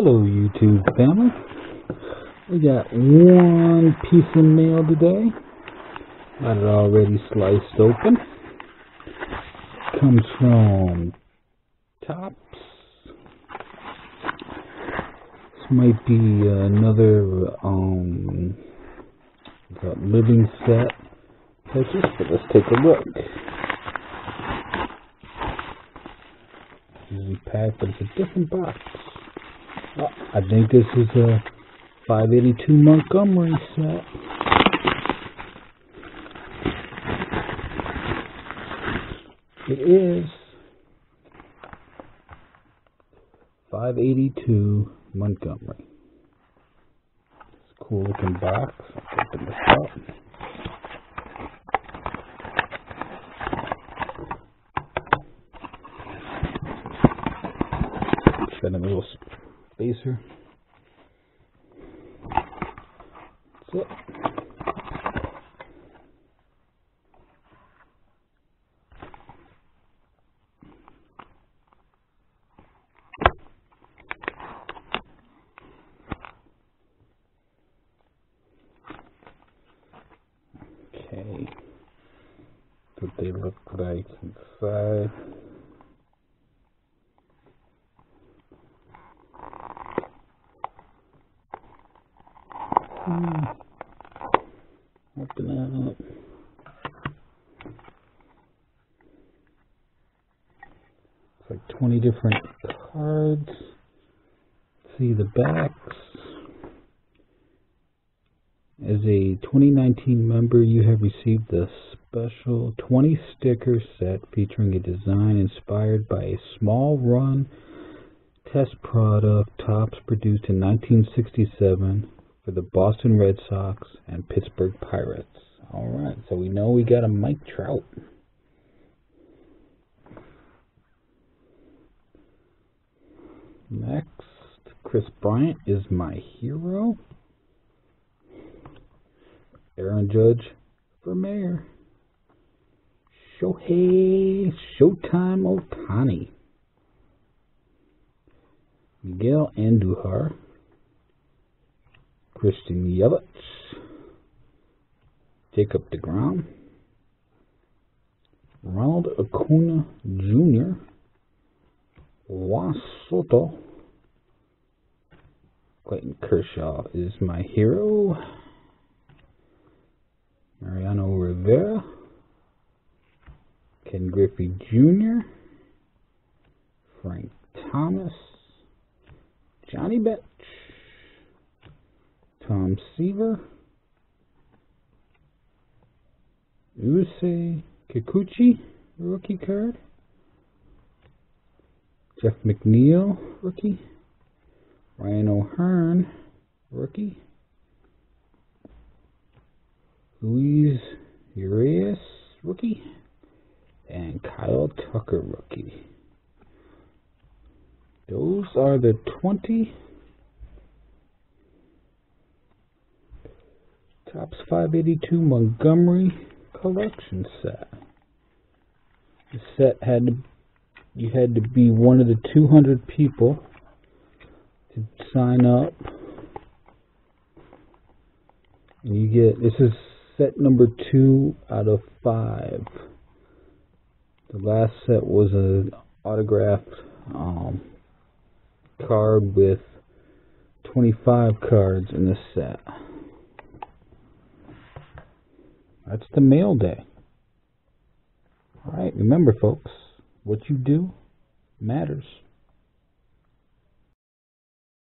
Hello, YouTube family. We got one piece of mail today. Got it already sliced open. Comes from Topps. This might be another um living set purchase, but let's take a look. Usually packed, but it's a different box. I think this is a 582 Montgomery set. It is 582 Montgomery. It's a cool looking box. Open this up. Got a little spacer. That's it. Okay. What they look like inside. Hmm. Open up. It's like 20 different cards. See the backs. As a 2019 member, you have received the special 20 sticker set featuring a design inspired by a small run test product Topps produced in 1967 for the Boston Red Sox and Pittsburgh Pirates. All right, so we know we got a Mike Trout. Next, Kris Bryant is my hero. Aaron Judge for mayor. Shohei Showtime Ohtani. Miguel Andujar. Christian Yelich. Jacob DeGrom. Ronald Acuna Jr. Juan Soto. Clayton Kershaw is my hero. Mariano Rivera, Ken Griffey Jr., Frank Thomas, Johnny Bench, Seaver, Yusei Kikuchi, rookie card, Jeff McNeil, rookie, Ryan O'Hearn, rookie, Luis Urias, rookie, and Kyle Tucker, rookie. Those are the 20 Topps 582 Montgomery collection set. The set had to, you had to be one of the 200 people to sign up. And you get, this is set number two out of five. The last set was an autographed um, card with 25 cards in the set. That's the mail day. Alright, remember folks, what you do matters.